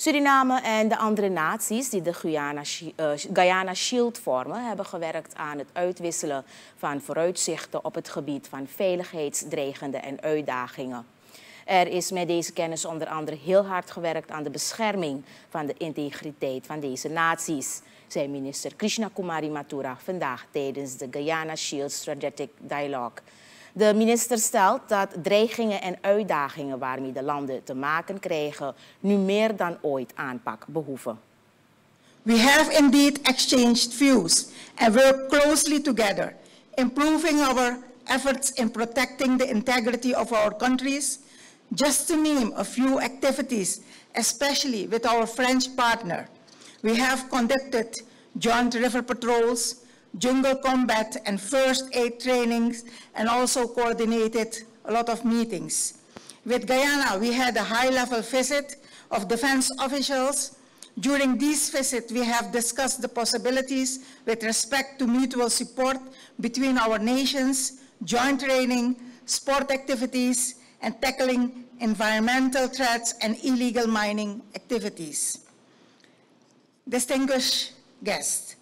Suriname en de andere naties die de Guyana, uh, Guyana Shield vormen, hebben gewerkt aan het uitwisselen van vooruitzichten op het gebied van veiligheidsdreigenden en uitdagingen. Er is met deze kennis onder andere heel hard gewerkt aan de bescherming van de integriteit van deze naties, zei minister Krishna Kumari Mathura vandaag tijdens de Guyana Shield Strategic Dialogue. De minister stelt dat dreigingen en uitdagingen waarmee de landen te maken krijgen nu meer dan ooit aanpak behoeven. We have indeed exchanged views and worked closely together, improving our efforts in protecting the integrity of our countries, just to name a few activities, especially with our French partner. We have conducted joint river patrols, jungle combat and first aid trainings, and also coordinated a lot of meetings. With Guyana, we had a high-level visit of defense officials. During this visit, we have discussed the possibilities with respect to mutual support between our nations, joint training, sport activities, and tackling environmental threats and illegal mining activities. Distinguished guests,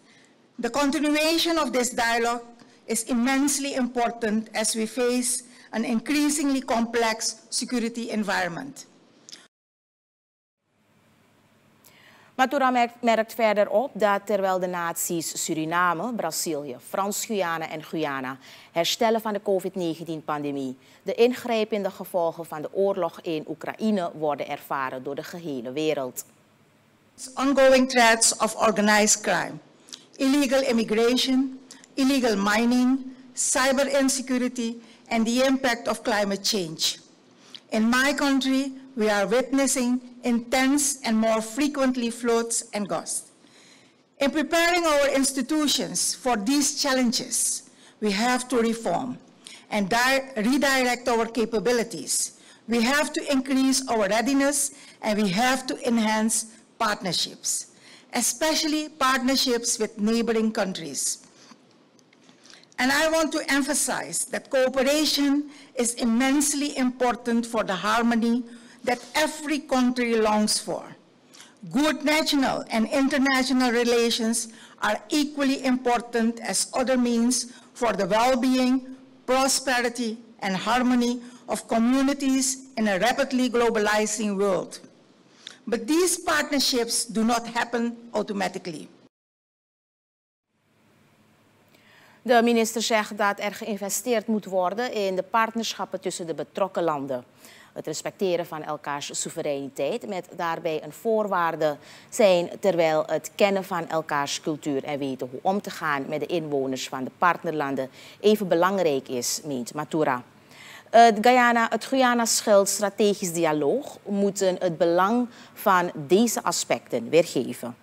the continuation of this dialogue is immensely important as we face an increasingly complex security environment. Matura merkt verder op dat terwijl de naties Suriname, Brazilië, Frans-Guyana en Guyana herstellen van de COVID-19-pandemie, de ingrijpende gevolgen van de oorlog in Oekraïne worden ervaren door de gehele wereld. Ongoing threats of organized crime illegal immigration, illegal mining, cyber insecurity, and the impact of climate change. In my country, we are witnessing intense and more frequently floods and gusts. In preparing our institutions for these challenges, we have to reform and redirect our capabilities. We have to increase our readiness and we have to enhance partnerships especially partnerships with neighboring countries. And I want to emphasize that cooperation is immensely important for the harmony that every country longs for. Good national and international relations are equally important as other means for the well-being, prosperity, and harmony of communities in a rapidly globalizing world. But these partnerships do not happen automatically. De minister zegt dat er geïnvesteerd moet worden in de partnerschappen tussen de betrokken landen. Het respecteren van elkaars soevereiniteit met daarbij een voorwaarde zijn terwijl het kennen van elkaars cultuur en weten hoe om te gaan met de inwoners van de partnerlanden even belangrijk is, meent Matura. Het Guyana, het Guyana-schild strategisch dialoog moeten het belang van deze aspecten weergeven.